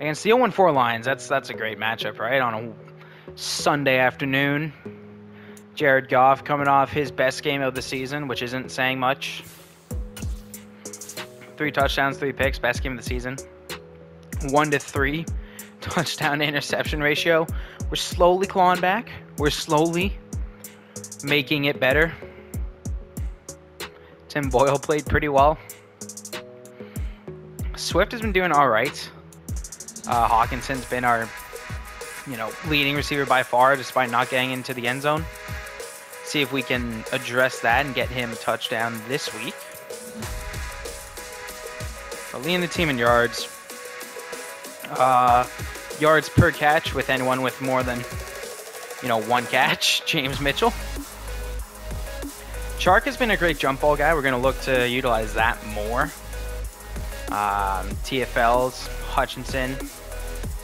against the 0-4 Lions. That's that's a great matchup, right? On a Sunday afternoon. Jared Goff coming off his best game of the season, which isn't saying much. Three touchdowns, three picks, best game of the season. One to three touchdown to interception ratio. We're slowly clawing back. We're slowly making it better. Tim Boyle played pretty well. Swift has been doing all right. Uh, Hockenson's been our, you know, leading receiver by far, despite not getting into the end zone. See if we can address that and get him a touchdown this week. But leading the team in yards. Uh, yards per catch with anyone with more than, you know, one catch. James Mitchell. Chark has been a great jump ball guy. We're going to look to utilize that more. Um, TFLs, Hutchinson,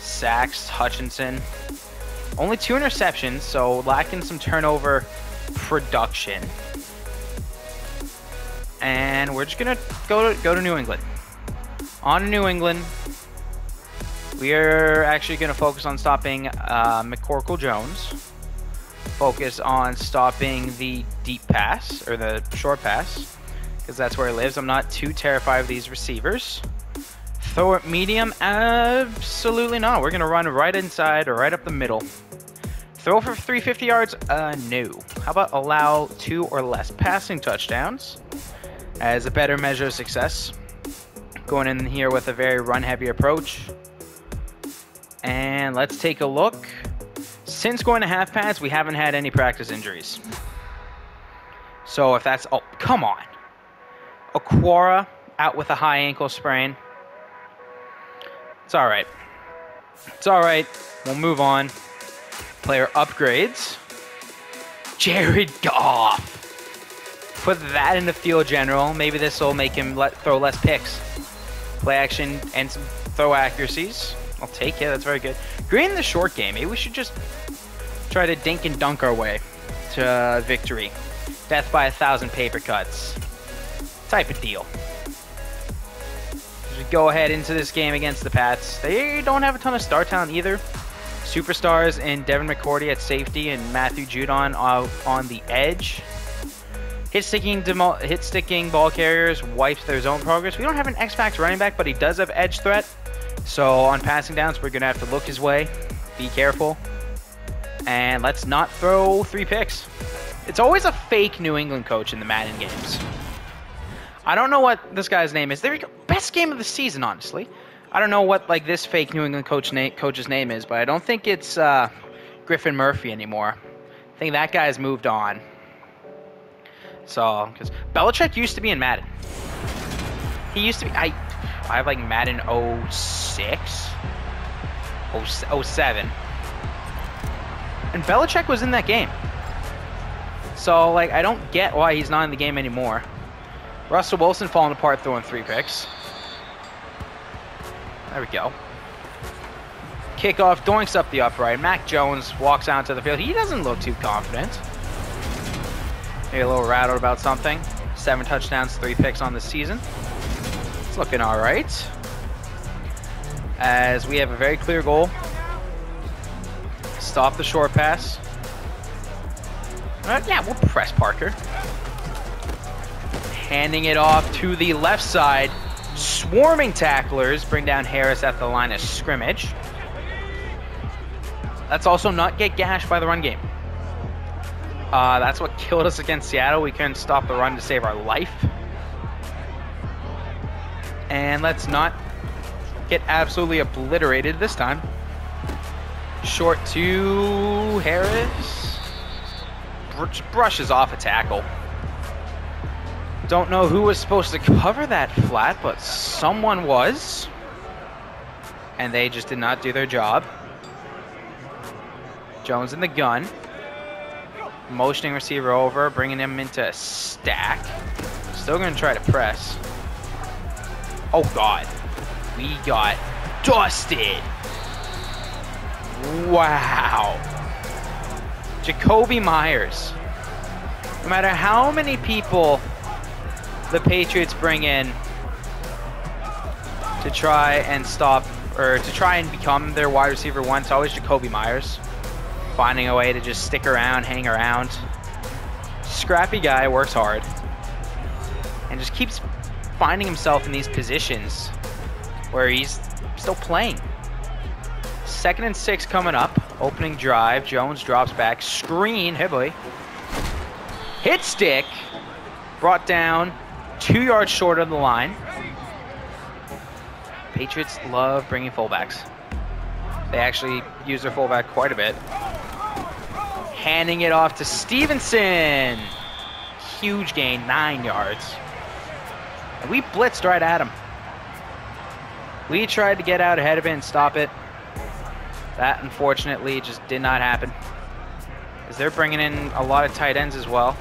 sacks, Hutchinson. Only two interceptions, so lacking some turnover production. And we're just gonna go to go to New England. On New England. We are actually gonna focus on stopping uh, McCorkle Jones. Focus on stopping the deep pass or the short pass because that's where he lives. I'm not too terrified of these receivers. Throw it medium? Absolutely not. We're gonna run right inside right up the middle. Throw for 350 yards? Uh, no. How about allow two or less passing touchdowns as a better measure of success? Going in here with a very run-heavy approach. And let's take a look. Since going to half pads, we haven't had any practice injuries. So if that's... Oh, come on. Okwara out with a high ankle sprain. It's all right. It's all right. We'll move on. Player upgrades. Jared Goff. Put that in the field general. Maybe this will make him let throw less picks. Play action and some throw accuracies. I'll take it. That's very good. Green in the short game. Maybe we should just try to dink and dunk our way to victory. Death by a thousand paper cuts. Type of deal. Go ahead into this game against the Pats, they don't have a ton of star talent either. Superstars in Devin McCourty at safety and Matthew Judon out on the edge. Hit sticking, hit sticking ball carriers wipes their zone progress. We don't have an X-Max running back, but he does have edge threat. So on passing downs, we're gonna have to look his way. Be careful. And let's not throw three picks. It's always a fake New England coach in the Madden games. I don't know what this guy's name is. There we go. Best game of the season, honestly. I don't know what like this fake New England coach na- coach's name is, but I don't think it's uh, Griffin Murphy anymore. I think that guy's moved on. So, because Belichick used to be in Madden. He used to be. I, I have like Madden 06, 07. And Belichick was in that game. So, like, I don't get why he's not in the game anymore. Russell Wilson falling apart throwing three picks. There we go. Kickoff, doinks up the upright. Mac Jones walks out to the field. He doesn't look too confident. Maybe a little rattled about something. Seven touchdowns, three picks on the season. It's looking all right. As we have a very clear goal. Stop the short pass. Yeah, we'll press Parker. Handing it off to the left side. Swarming tacklers bring down Harris at the line of scrimmage. Let's also not get gashed by the run game. Uh, that's what killed us against Seattle. We couldn't stop the run to save our life. And let's not get absolutely obliterated this time. Short to Harris. Brushes off a tackle. Don't know who was supposed to cover that flat, but someone was. And they just did not do their job. Jones in the gun. Motioning receiver over, bringing him into a stack. Still going to try to press. Oh, God. We got dusted. Wow. Jakobi Meyers. No matter how many people the Patriots bring in to try and stop or to try and become their wide receiver one, it's always Jakobi Meyers. Finding a way to just stick around, hang around. Scrappy guy, works hard. And just keeps finding himself in these positions where he's still playing. Second and six coming up. Opening drive. Jones drops back. Screen. Hey, boy. Hit stick. Brought down two yards short of the line. Patriots love bringing fullbacks. They actually use their fullback quite a bit. Handing it off to Stevenson. Huge gain, nine yards. And we blitzed right at him. We tried to get out ahead of it and stop it. That unfortunately just did not happen. As they're bringing in a lot of tight ends as well.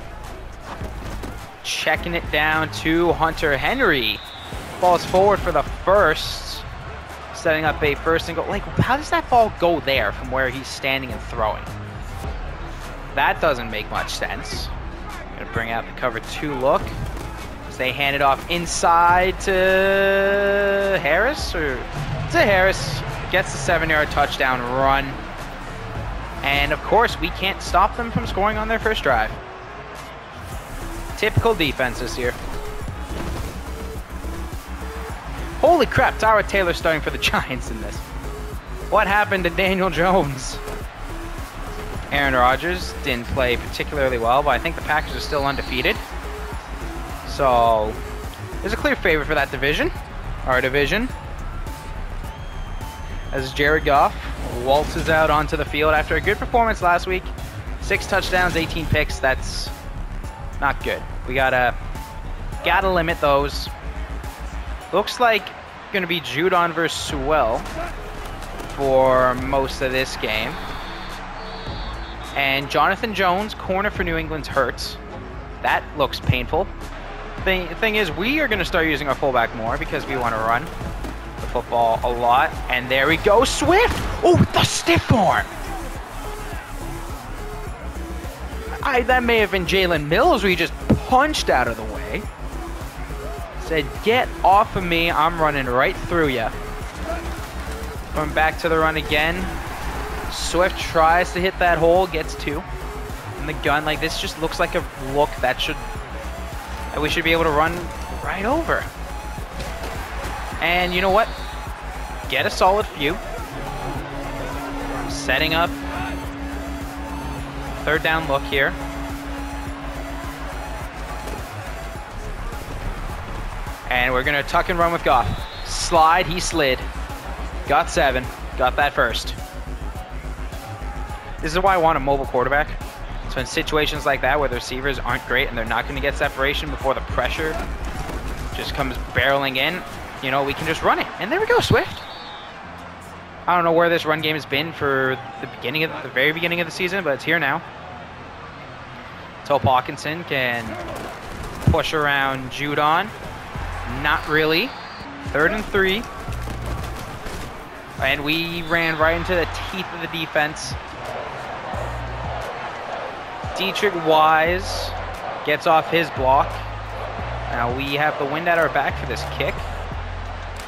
Checking it down to Hunter Henry. Falls forward for the first. Setting up a first and goal. Like, how does that ball go there from where he's standing and throwing? That doesn't make much sense. Gonna bring out the cover two look. As they hand it off inside to Harris or to Harris. Gets the seven yard touchdown run. And of course, we can't stop them from scoring on their first drive. Typical defense this year. Holy crap, Tyrod Taylor starting for the Giants in this. What happened to Daniel Jones? Aaron Rodgers didn't play particularly well, but I think the Packers are still undefeated. So, there's a clear favorite for that division, our division. As Jared Goff waltzes out onto the field after a good performance last week. Six touchdowns, 18 picks, that's not good. We gotta, gotta limit those. Looks like gonna be Judon versus Sewell for most of this game. And Jonathan Jones, corner for New England's hurts. That looks painful. The thing is, we are going to start using our fullback more because we want to run the football a lot. And there we go, Swift! Oh, the stiff arm! I, that may have been Jalen Mills where he just punched out of the way. Said, get off of me, I'm running right through you. Going back to the run again. Swift tries to hit that hole, gets two. And the gun, like this just looks like a look that should that we should be able to run right over. And you know what? Get a solid few. Setting up. Third down look here. And we're going to tuck and run with Goff. Slide, he slid. Got seven. Got that first. This is why I want a mobile quarterback. So in situations like that where the receivers aren't great and they're not going to get separation before the pressure just comes barreling in, you know, we can just run it. And there we go, Swift. I don't know where this run game has been for the beginning of the very beginning of the season, but it's here now. Tope Hockenson can push around Judon. Not really. Third and three. And we ran right into the teeth of the defense. Deatrich Wise gets off his block. Now we have the wind at our back for this kick.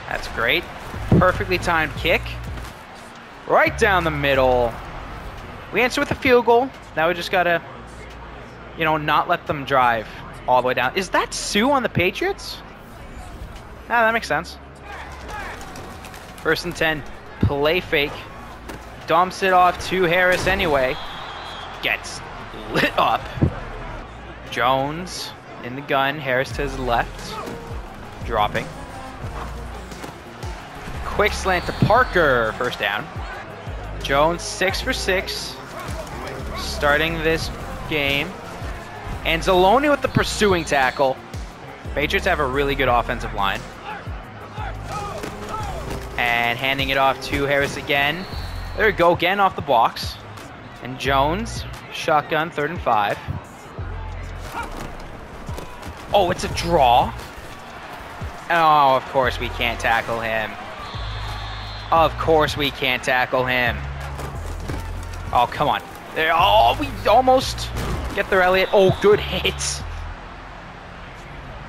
That's great. Perfectly timed kick. Right down the middle. We answer with a field goal. Now we just gotta, you know, not let them drive all the way down. Is that Sue on the Patriots? Ah, that makes sense. First and 10. Play fake. Dumps it off to Harris anyway. Gets lit up. Jones in the gun. Harris to his left. Dropping. Quick slant to Parker. First down. Jones six for six. Starting this game. Anzalone with the pursuing tackle. Patriots have a really good offensive line. And handing it off to Harris again. There we go, again off the box. And Jones, shotgun, third and five. Oh, it's a draw. Oh, of course we can't tackle him. Of course we can't tackle him. Oh, come on. There, oh, we almost get there, Elliot. Oh, good hits.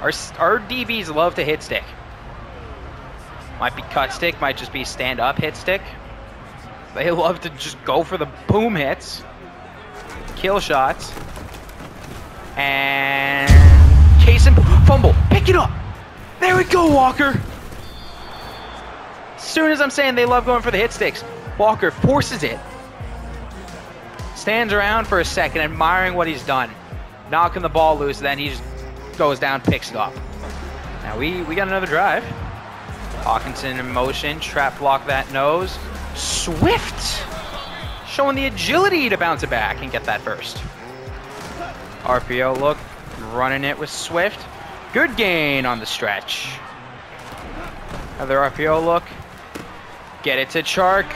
Our, our DBs love to hit stick. Might be cut stick, might just be stand up hit stick. They love to just go for the boom hits, kill shots, and Kaysen fumble. Pick it up. There we go, Walker. As soon as I'm saying they love going for the hit sticks, Walker forces it. Stands around for a second, admiring what he's done. Knocking the ball loose, then he just goes down, picks it up. Now we, we got another drive. Hockenson in motion, trap block that nose. Swift showing the agility to bounce it back and get that first. RPO look, running it with Swift. Good gain on the stretch. Another RPO look. Get it to Chark.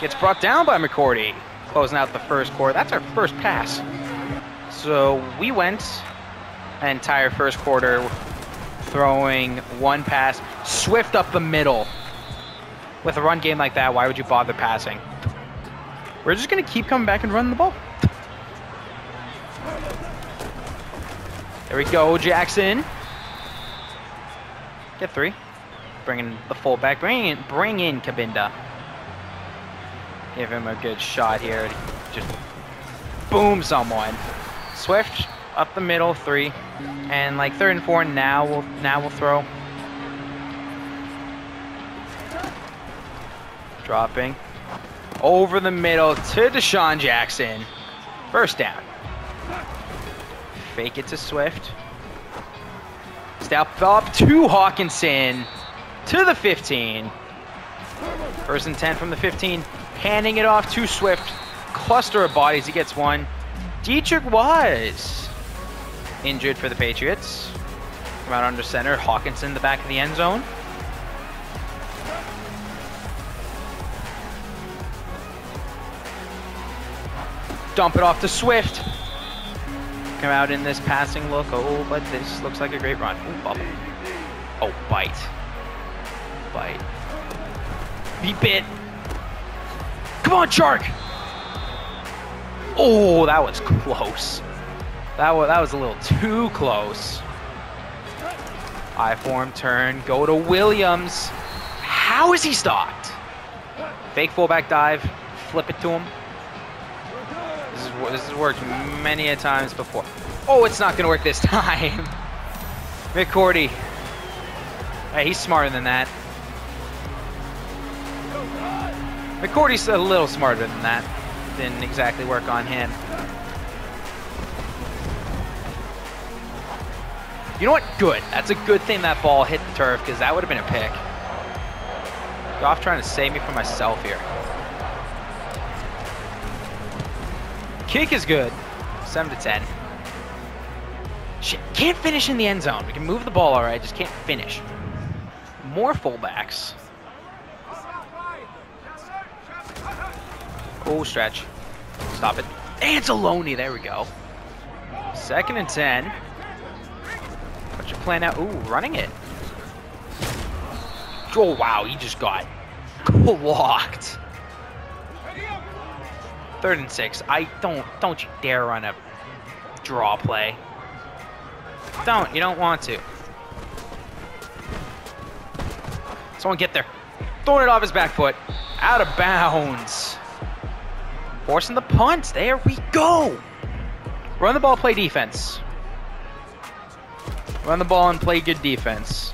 Gets brought down by McCourty. Closing out the first quarter. That's our first pass. So we went entire first quarter throwing one pass, Swift up the middle. With a run game like that, why would you bother passing? We're just going to keep coming back and running the ball. There we go, Jackson. Get three. Bringing the fullback. Bring in, bring in Cabinda. Give him a good shot here. Just boom someone. Swift up the middle, three. And like third and four, now we'll now we'll throw. Dropping. Over the middle to DeSean Jackson. First down. Fake it to Swift. Step up to Hockenson. To the 15. First and 10 from the 15. Handing it off to Swift. Cluster of bodies. He gets one. Deatrich was injured for the Patriots. Come out under center. Hockenson in the back of the end zone. Dump it off to Swift. Come out in this passing look. Oh, but this looks like a great run. Ooh, bubble. Oh, bite. Bite. Be bit. Come on, Chark! Oh, that was close. That was, that was a little too close. I form turn, go to Williams. How is he stopped? Fake fullback dive, flip it to him. This, is, this has worked many a times before. Oh, it's not going to work this time. McCourty. Hey, he's smarter than that. McCourty's a little smarter than that. Didn't exactly work on him. You know what? Good. That's a good thing that ball hit the turf because that would have been a pick. Goff trying to save me from myself here. Kick is good. 7 to 10. Shit, can't finish in the end zone. We can move the ball all right, just can't finish. More fullbacks. Oh, stretch. Stop it. Anzalone, there we go. Second and 10. What's your plan out? Ooh, running it. Oh, wow, he just got blocked. Third and six. I don't, don't you dare run a draw play. Don't, you don't want to. Someone get there. Throwing it off his back foot. Out of bounds. Forcing the punt. There we go. Run the ball, play defense. Run the ball and play good defense.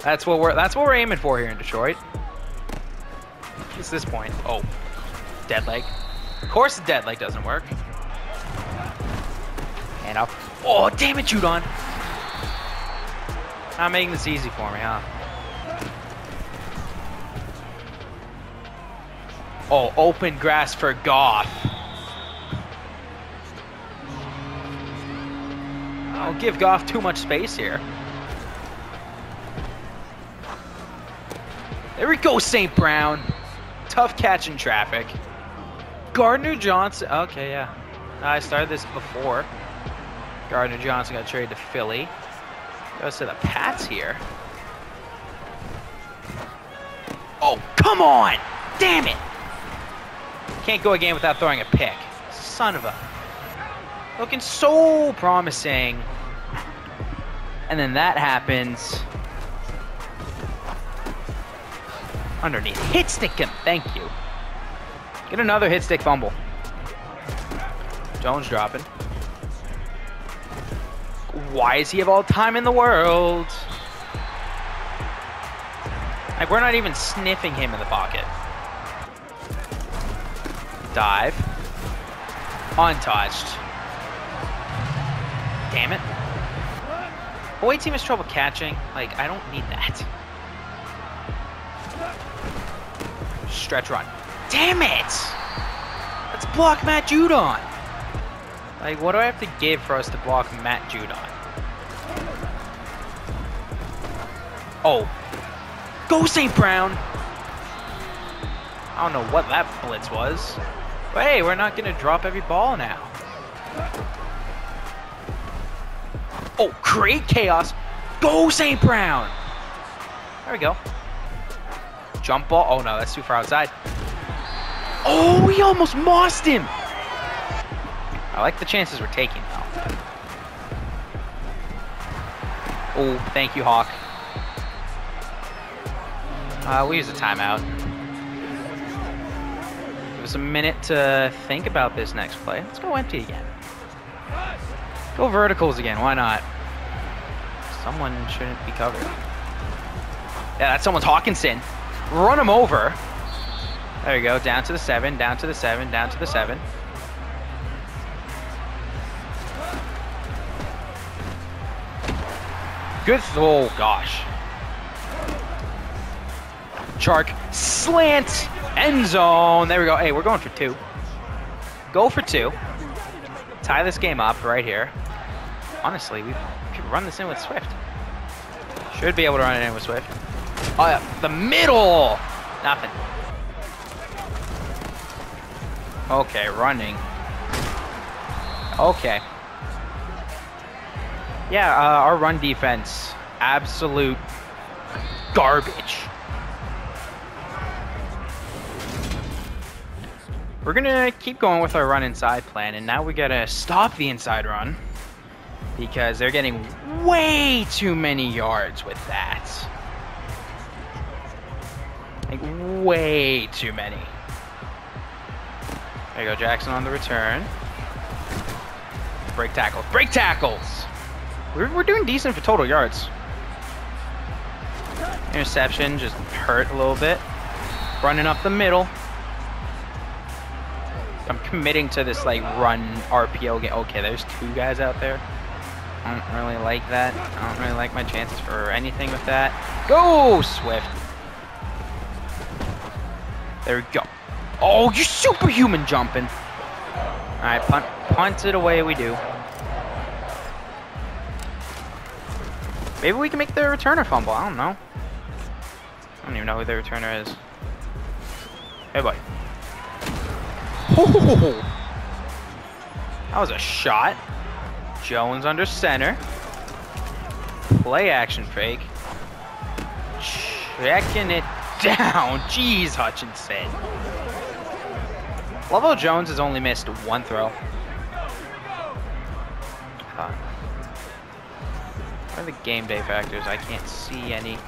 That's what we're that's what we're aiming for here in Detroit. It's this point? Oh. Dead leg. Of course the dead leg doesn't work. And up. Oh, damn it, Judon. Not making this easy for me, huh? Oh, open grass for Goff. I'll give Goff too much space here. There we go, St. Brown. Tough catch in traffic. Gardner Johnson. Okay, yeah. I started this before. Gardner Johnson got traded to Philly. Goes to the Pats here. Oh, come on! Damn it! Can't go a game without throwing a pick. Son of a... Looking so promising. And then that happens. Underneath. Hit stick him. Thank you. Get another hit stick fumble. Jones dropping. Why is he of all time in the world? Like, we're not even sniffing him in the pocket. Dive. Untouched. Damn it. Away team has trouble catching. Like, I don't need that. Stretch run. Damn it! Let's block Matt Judon. Like, what do I have to give for us to block Matt Judon? Oh. Go St. Brown! I don't know what that blitz was. But hey, we're not going to drop every ball now. Oh, create chaos. Go St. Brown! There we go. Jump ball. Oh no, that's too far outside. Oh, we almost mossed him. I like the chances we're taking though. Oh, thank you, Hawk. Uh, we use a timeout. A minute to think about this next play. Let's go empty again. Go verticals again, why not? Someone shouldn't be covered. Yeah, that's someone's Hockenson. Run him over. There you go, down to the seven, down to the seven, down to the seven. Good, oh gosh. Chark, slant, end zone. There we go. Hey, we're going for two. Go for two. Tie this game up right here. Honestly, we could run this in with Swift. Should be able to run it in with Swift. Oh yeah, the middle. Nothing. Okay, running. Okay. Yeah, uh, our run defense, absolute garbage. We're gonna keep going with our run inside plan, and now we gotta stop the inside run because they're getting way too many yards with that. Like, way too many. There you go, Jackson on the return. Break tackles. Break tackles! We're, we're doing decent for total yards. Interception just hurt a little bit. Running up the middle. I'm committing to this like run RPO game. Okay, there's two guys out there. I don't really like that. I don't really like my chances for anything with that. Go, Swift. There we go. Oh, you superhuman jumping. All right, punt, punt it away we do. Maybe we can make the returner fumble. I don't know. I don't even know who the returner is. Hey, buddy. Ooh. That was a shot. Jones under center. Play action fake. Checking it down. Jeez, Hutchinson. Lovell Jones has only missed one throw. What are the game day factors? I can't see any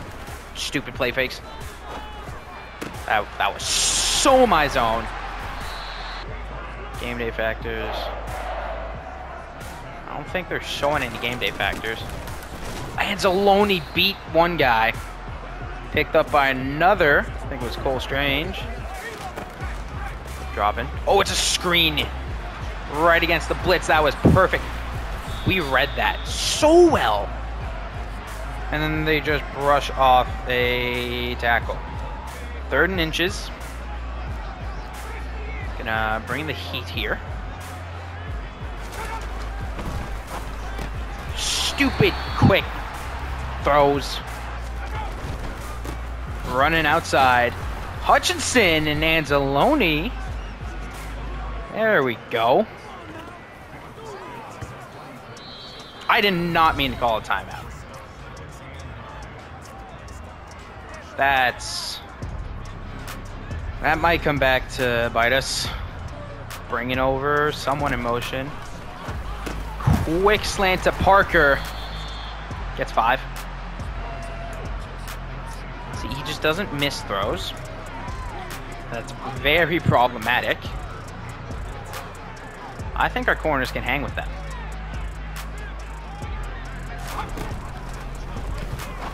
stupid play fakes. That, that was so my zone. Game day factors. I don't think they're showing any game day factors. Anzalone beat one guy. Picked up by another. I think it was Cole Strange. Dropping. Oh, it's a screen. Right against the blitz. That was perfect. We read that so well. And then they just brush off a tackle. Third and inches. Gonna bring the heat here. Stupid quick throws. Running outside. Hutchinson and Anzalone. There we go. I did not mean to call a timeout. That's... That might come back to bite us. Bringing over someone in motion. Quick slant to Parker. Gets five. See, he just doesn't miss throws. That's very problematic. I think our corners can hang with them.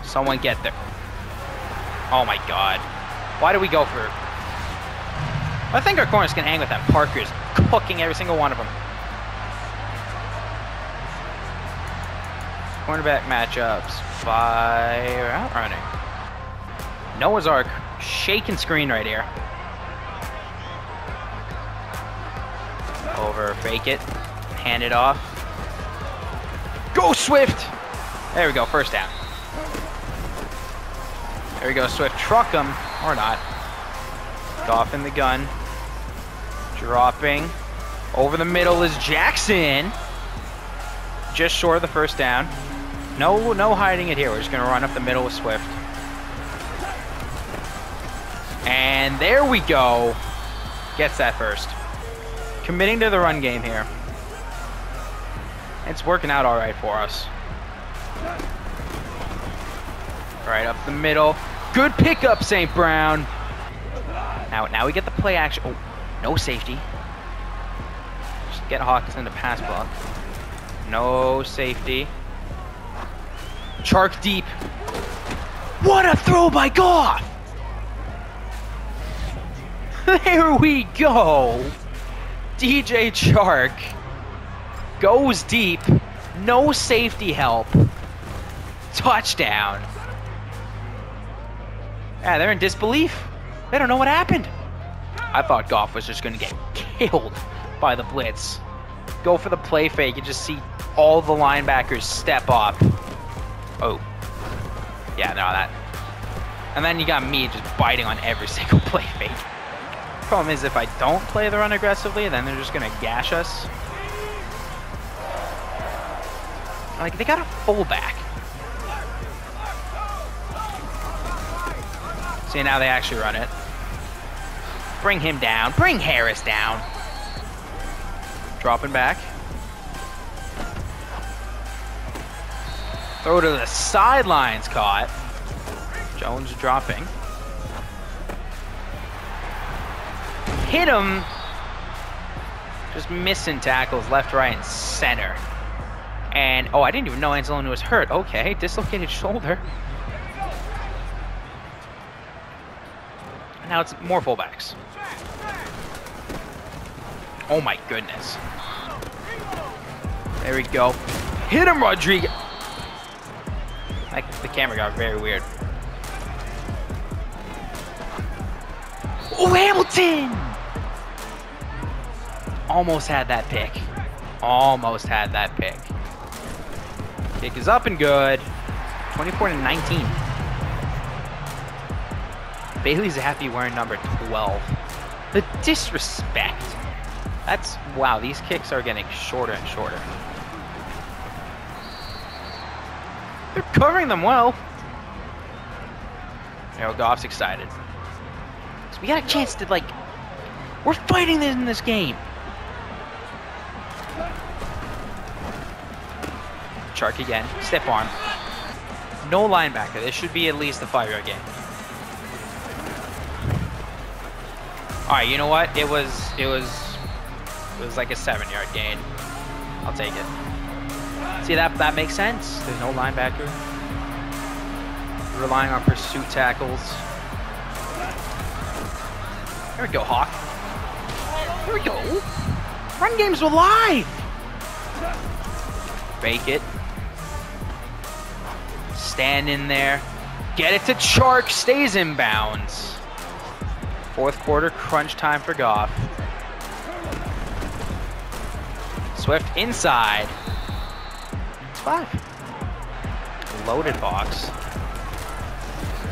Someone get there. Oh my god. Why do we go for... I think our corners can hang with them. Parker's cooking every single one of them. Cornerback matchups by route running. Noah's Ark shaking screen right here. Over, fake it, hand it off. Go Swift! There we go, first down. There we go, Swift truck him, or not. Off in the gun. Dropping. Over the middle is Jackson. Just short of the first down. No, no hiding it here. We're just gonna run up the middle with Swift. And there we go. Gets that first. Committing to the run game here. It's working out all right for us. Right up the middle. Good pickup, St. Brown. Now, now we get the play action. Oh, no safety. Just get Hawkins into pass block. No safety. Chark deep. What a throw by Goff! There we go. DJ Chark goes deep. No safety help. Touchdown. Yeah, they're in disbelief. They don't know what happened. I thought Goff was just going to get killed by the blitz. Go for the play fake and just see all the linebackers step up. Oh. Yeah, no, that. And then you got me just biting on every single play fake. Problem is, if I don't play the run aggressively, then they're just going to gash us. Like, they got a fullback. See, now they actually run it. Bring him down. Bring Harris down. Dropping back. Throw to the sidelines caught. Jones dropping. Hit him. Just missing tackles left, right, and center. And, oh, I didn't even know Anzalone was hurt. Okay, dislocated shoulder. Now it's more fullbacks. Oh my goodness. There we go. Hit him, Rodriguez. Like, the camera got very weird. Oh, Hamilton! Almost had that pick. Almost had that pick. Kick is up and good. 24 to 19. Bailey's happy wearing number 12. The disrespect. That's, wow, these kicks are getting shorter and shorter. They're covering them well. You know, Goff's excited. So we got a chance to, like, we're fighting in this game. Chark again, step arm. No linebacker. This should be at least a five-yard game. All right, you know what? It was it was it was like a seven yard gain. I'll take it. See that that makes sense. There's no linebacker. Relying on pursuit tackles. There we go, Hawk. There we go. Run game's alive. Fake it. Stand in there. Get it to Chark. Stays in bounds. Fourth quarter crunch time for Goff. Swift inside. It's five. Loaded box.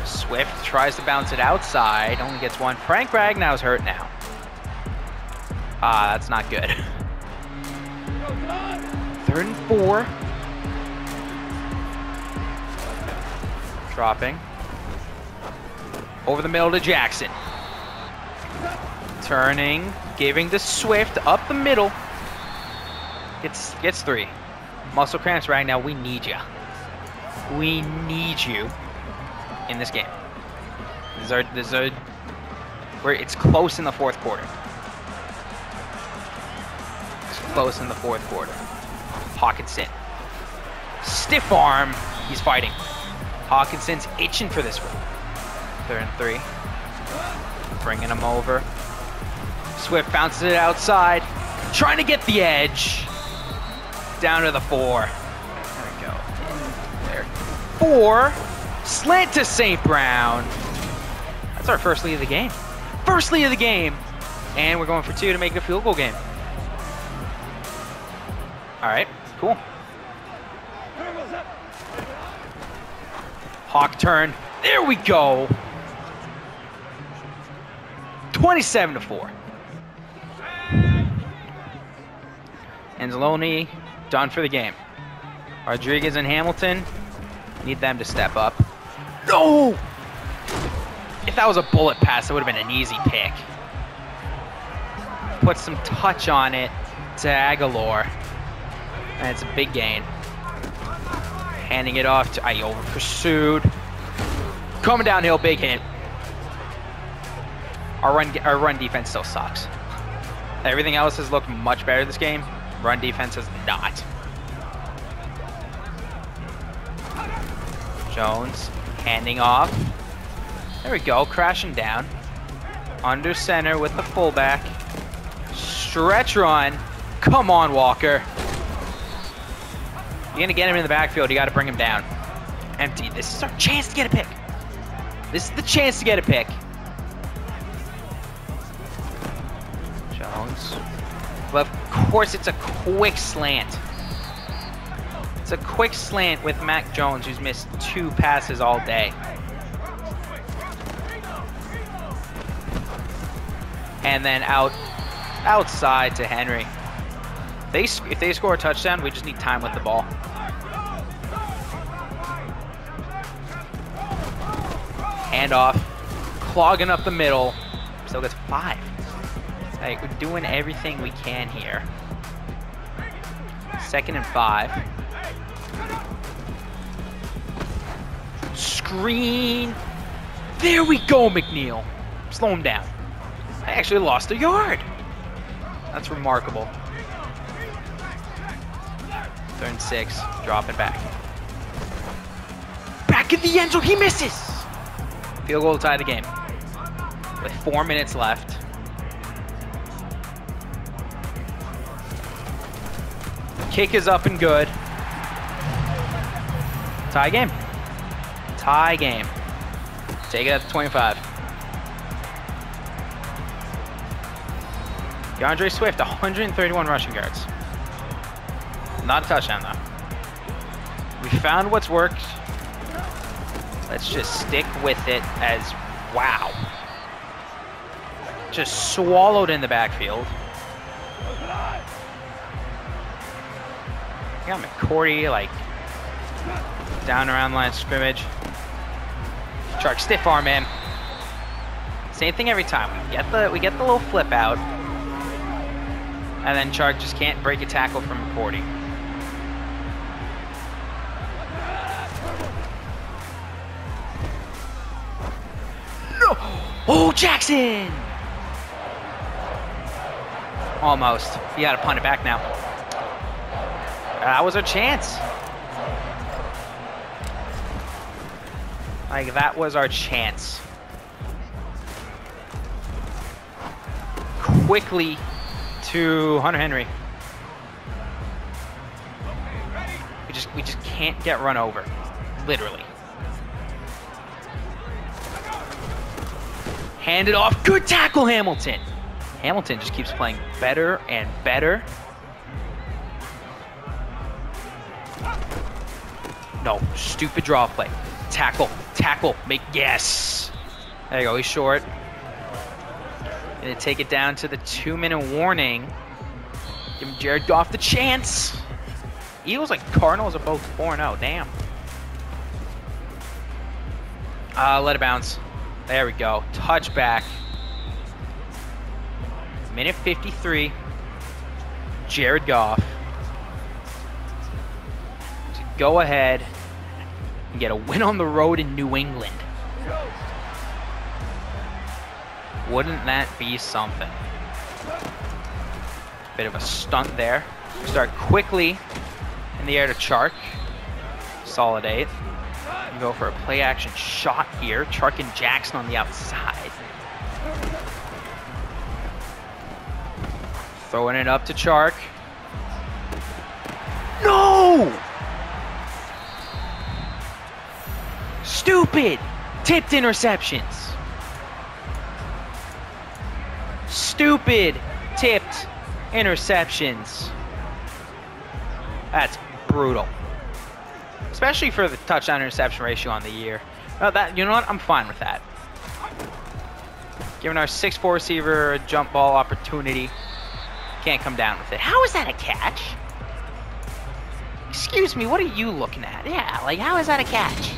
Swift tries to bounce it outside. Only gets one. Frank Ragnow's hurt now. Ah, that's not good. Third and four. Dropping. Over the middle to Jackson. Turning, giving the Swift up the middle. Gets gets three. Muscle cramps right now. We need you. We need you in this game. This is our this is our Where it's close in the fourth quarter. It's close in the fourth quarter. Hockenson. Stiff arm. He's fighting. Hockenson's itching for this one. Third and three. Bringing him over. Swift bounces it outside. Trying to get the edge. Down to the four. There we go. There. Four. Slant to St. Brown. That's our first lead of the game. First lead of the game. And we're going for two to make it a field goal game. All right, cool. Hawk turn. There we go. 27 to 4. Anzalone done for the game. Rodriguez and Hamilton need them to step up. No! If that was a bullet pass, it would have been an easy pick. Put some touch on it to Aguilar. And it's a big gain. Handing it off to I over pursued. Coming downhill, big hit. Our run, our run defense still sucks. Everything else has looked much better this game. Run defense is not. Jones handing off. There we go, crashing down. Under center with the fullback. Stretch run. Come on, Walker. You're gonna get him in the backfield, you gotta bring him down. Empty. This is our chance to get a pick. This is the chance to get a pick. Course it's a quick slant. It's a quick slant with Mac Jones, who's missed two passes all day. And then out, outside to Henry. They, if they score a touchdown, we just need time with the ball. Handoff, clogging up the middle. Still gets five. Like, we're doing everything we can here. Second and five. Screen. There we go, McNeil. Slow him down. I actually lost a yard. That's remarkable. Third and six. Dropping back. Back in the end zone. He misses. Field goal to tie the game. With four minutes left. Kick is up and good. Tie game. Tie game. Take it at 25. DeAndre Swift, 131 rushing yards. Not a touchdown, though. We found what's worked. Let's just stick with it as wow. Just swallowed in the backfield. Got McCourty, like, down around line scrimmage. Chark stiff arm in. Same thing every time. We get the we get the little flip out. And then Chark just can't break a tackle from McCourty. No! Oh, Jackson! Almost. You gotta punt it back now. That was our chance. Like, that was our chance. Quickly to Hunter Henry. We just, we just can't get run over. Literally. Hand it off. Good tackle, Hamilton. Hamilton just keeps playing better and better. No, stupid draw play. Tackle, tackle, make, yes. There you go, he's short. Gonna take it down to the two minute warning. Give Jared Goff the chance. Eagles and Cardinals are both 4 0, damn. Uh, let it bounce. There we go. Touchback. Minute 53. Jared Goff. Go ahead and get a win on the road in New England. Wouldn't that be something? Bit of a stunt there. Start quickly in the air to Chark. Solid eight. You go for a play action shot here. Chark and Jackson on the outside. Throwing it up to Chark. No! Stupid! Tipped interceptions. Stupid tipped interceptions. That's brutal. Especially for the touchdown interception ratio on the year. That you know what? I'm fine with that. Giving our 6-4 receiver a jump ball opportunity. Can't come down with it. How is that a catch? Excuse me, what are you looking at? Yeah, like how is that a catch?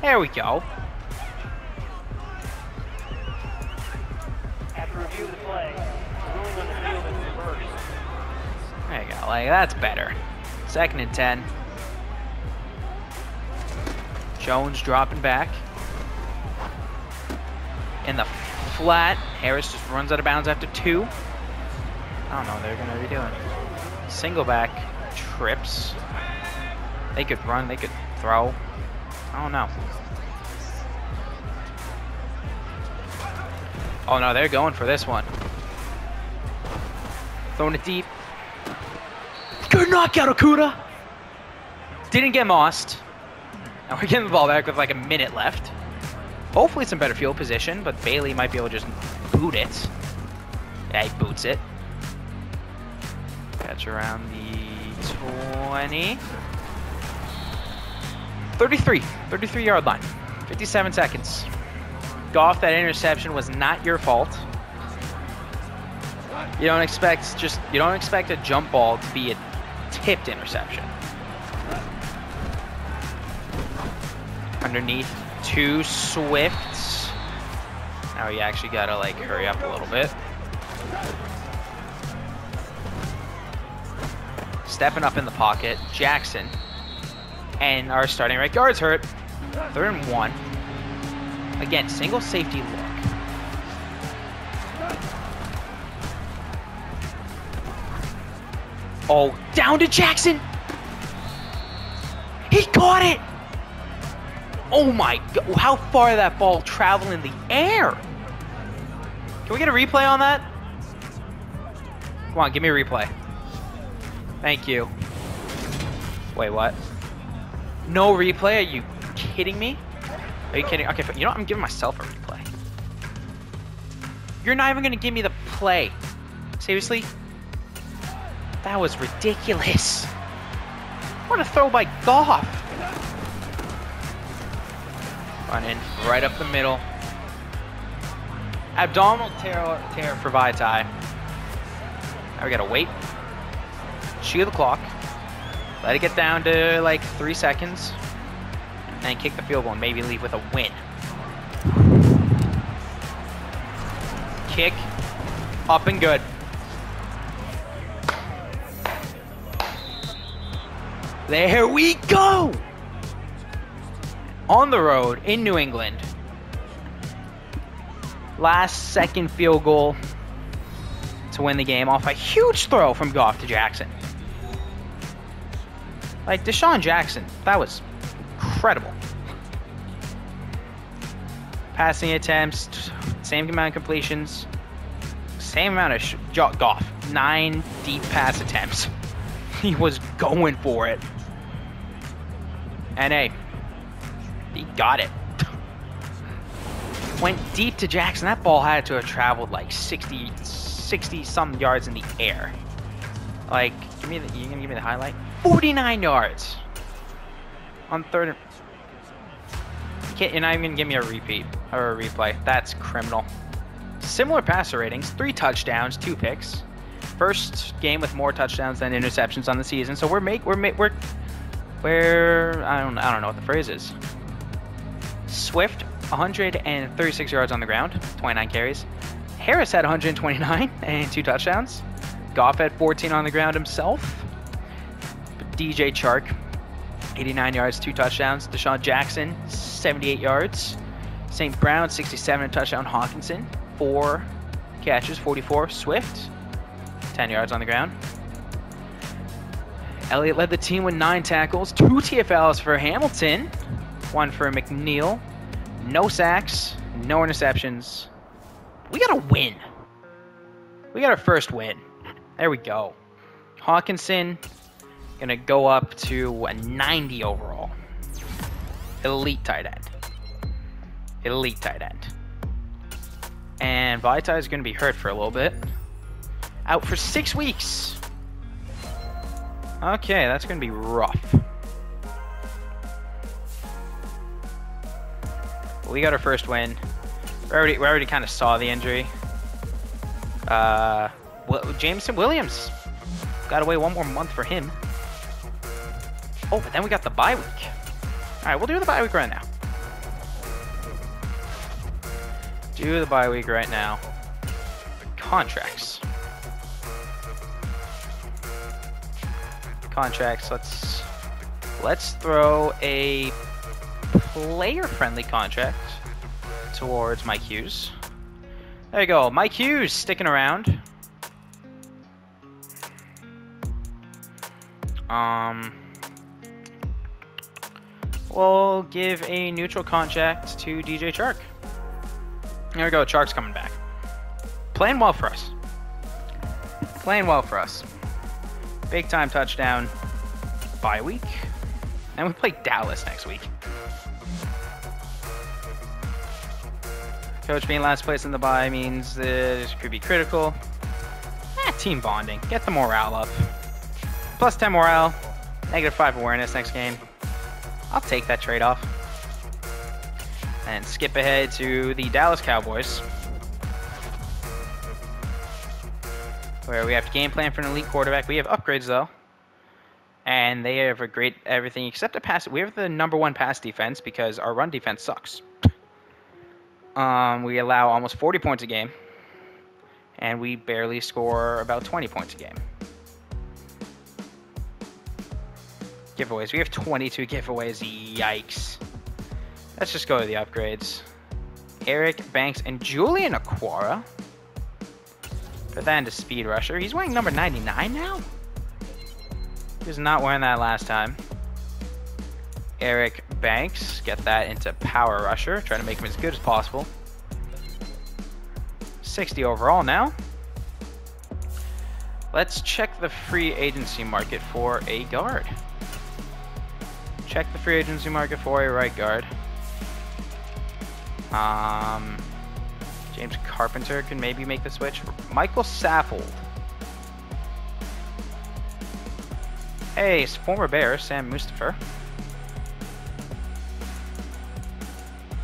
There we go. There you go. Like that's better. Second and ten. Jones dropping back. In the flat, Harris just runs out of bounds after two. I don't know they're gonna be doing. Single back trips. They could run, they could throw. I don't know. Oh no, they're going for this one. Throwing it deep. Good knockout, Okudah! Didn't get mossed. And we're getting the ball back with like a minute left. Hopefully some better field position, but Bailey might be able to just boot it. Yeah, he boots it. Catch around the 20. 33. 33 yard line. 57 seconds. Goff, that interception was not your fault. You don't expect just you don't expect a jump ball to be a tipped interception. Underneath two Swifts. Now you actually gotta like hurry up a little bit. Stepping up in the pocket, Jackson. And our starting right guard's hurt. Third and one. Again, single safety look. Oh, down to Jackson. He caught it. Oh my god, how far that ball travel in the air? Can we get a replay on that? Come on, give me a replay. Thank you. Wait, what? No replay? Are you kidding me? Are you kidding? Okay, you know what? I'm giving myself a replay. You're not even gonna give me the play. Seriously? That was ridiculous. What a throw by Goff. Running right up the middle. Abdominal tear, tear for Vaitai. Now we gotta wait. Shoot the clock. Let it get down to like three seconds. And kick the field goal and maybe leave with a win. Kick. Up and good. There we go! On the road in New England. Last second field goal to win the game off a huge throw from Goff to Jackson. Like DeSean Jackson, that was incredible. Passing attempts, same amount of completions, same amount of sh- Goff, nine deep pass attempts. He was going for it. And hey, he got it. Went deep to Jackson. That ball had to have traveled like 60, 60 some yards in the air. Like, give me the, you gonna give me the highlight? 49 yards on third. you're not even gonna give me a repeat or a replay. That's criminal. Similar passer ratings: three touchdowns, two picks. First game with more touchdowns than interceptions on the season. So we're make we're ma- we're we're I don't I don't know what the phrase is. Swift 136 yards on the ground, 29 carries. Harris had 129 and two touchdowns. Goff had 14 on the ground himself. DJ Chark, 89 yards, two touchdowns. DeSean Jackson, 78 yards, St. Brown, 67 touchdown. Hockenson, four catches, 44. Swift, 10 yards on the ground. Elliott led the team with nine tackles, two TFLs for Hamilton, one for McNeil. No sacks, no interceptions. We got a win. We got our first win. There we go. Hockenson gonna go up to a 90 overall. Elite tight end. Elite tight end. And Vita is gonna be hurt for a little bit. Out for six weeks. Okay, that's gonna be rough. We got our first win. We already, we already kind of saw the injury. Uh, Jameson Williams got away one more month for him. Oh, but then we got the bye week. All right, we'll do the bye week right now. Do the bye week right now. Contracts. Contracts. Let's let's throw a player-friendly contract towards Mike Hughes. There you go, Mike Hughes sticking around. Um, we'll give a neutral contract to DJ Chark. There we go, Chark's coming back. Playing well for us. Playing well for us. Big time touchdown. Bye week. And we play Dallas next week. Coach being last place in the bye means this could be critical. Eh, team bonding. Get the morale up. Plus 10 morale. Negative 5 awareness next game. I'll take that trade off. And skip ahead to the Dallas Cowboys. Where we have to game plan for an elite quarterback. We have upgrades though. And they have a great everything except a pass. We have the number one pass defense because our run defense sucks. Um, we allow almost 40 points a game. And we barely score about 20 points a game. Giveaways. We have 22 giveaways. Yikes. Let's just go to the upgrades. Eric Banks and Julian Okwara. Put that into Speed Rusher. He's wearing number 99 now? He was not wearing that last time. Eric Banks. Get that into Power Rusher. Try to make him as good as possible. 60 overall now. Let's check the free agency market for a guard. Check the free agency market for a right guard. Um, James Carpenter can maybe make the switch. Michael Saffold. Hey, former Bear, Sam Mustipher.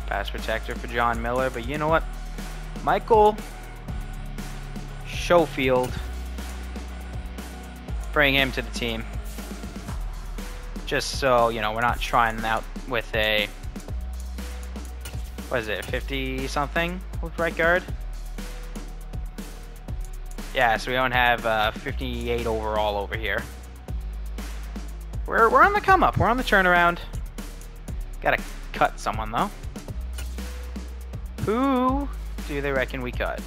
Pass protector for John Miller, but you know what? Michael Schofield. Bring him to the team. Just so, you know, we're not trying out with a what is it, 50 something with right guard? Yeah, so we don't have uh, 58 overall over here. We're, we're on the come up, we're on the turnaround. Gotta cut someone though. Who do they reckon we cut?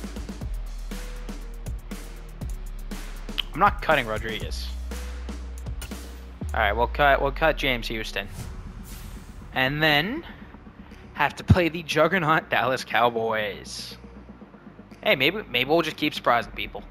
I'm not cutting Rodriguez. Alright, we'll cut we'll cut James Houston. And then have to play the juggernaut Dallas Cowboys. Hey, maybe maybe we'll just keep surprising people.